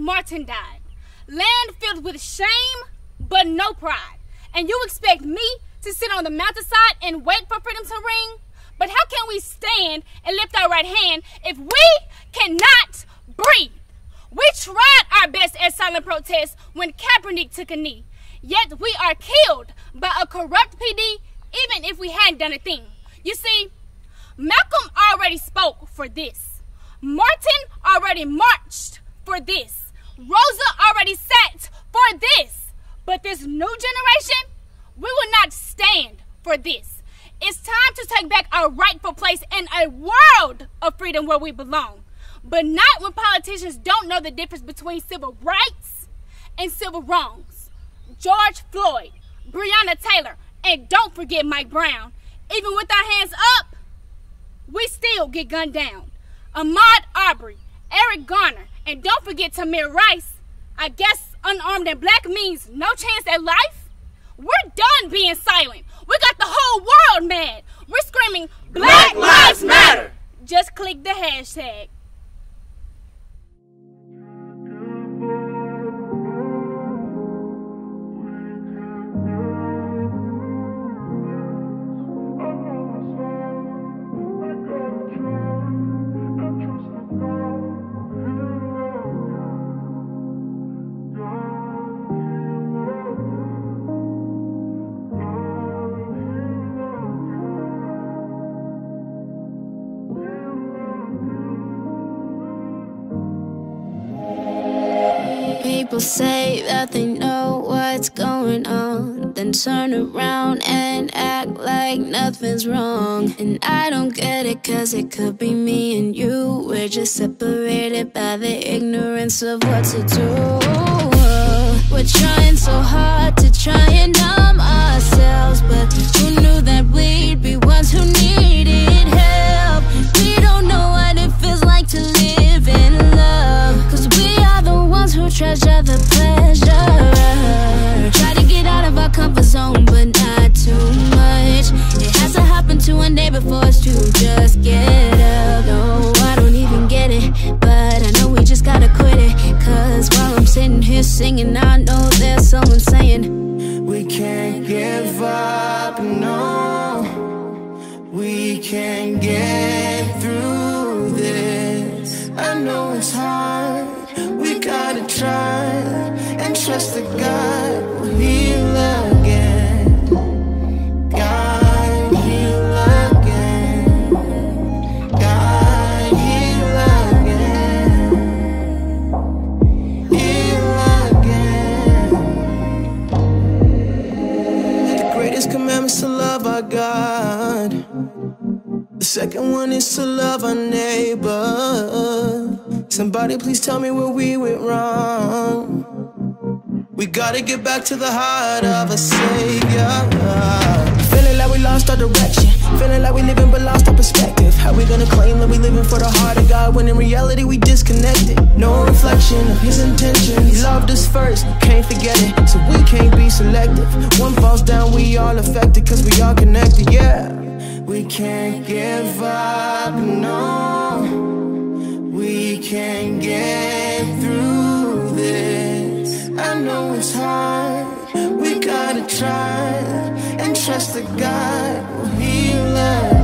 Martin died. Land filled with shame, but no pride. And you expect me to sit on the mountainside and wait for freedom to ring? But how can we stand and lift our right hand if we cannot breathe? We tried our best at silent protest when Kaepernick took a knee. Yet we are killed by a corrupt PD even if we hadn't done a thing. You see, Malcolm already spoke for this. Martin already marched for this. Rosa already set for this. But this new generation, we will not stand for this. It's time to take back our rightful place in a world of freedom where we belong. But not when politicians don't know the difference between civil rights and civil wrongs. George Floyd, Breonna Taylor, and don't forget Mike Brown. Even with our hands up, we still get gunned down. Ahmaud Arbery, Eric Garner, and don't forget Tamir Rice. I guess unarmed and black means no chance at life? We're done being silent. We got the whole world mad. We're screaming, Black, black Lives Matter. Just click the hashtag. People say that they know what's going on, then turn around and act like nothing's wrong. And I don't get it, cause it could be me and you. We're just separated by the ignorance of what to do. We're trying so hard to try and numb ourselves, but who knew that we'd be singing, I know there's someone saying, We can't give up, no. We can't get through this. I know it's hard. We gotta try and trust the God commandments to love our God. The second one is to love our neighbor. Somebody please tell me where we went wrong. We gotta get back to the heart of a savior. Feeling like we lost our direction. Feeling like we living but lost our perspective. How we gonna claim that we living for the heart of God when in reality we disconnected? No reflection of His intention. He loved us first, can't forget it. So we can't be selective. One affected, cause we all connected, yeah. We can't give up, no. We can't get through this. I know it's hard. We gotta try and trust that God will heal us.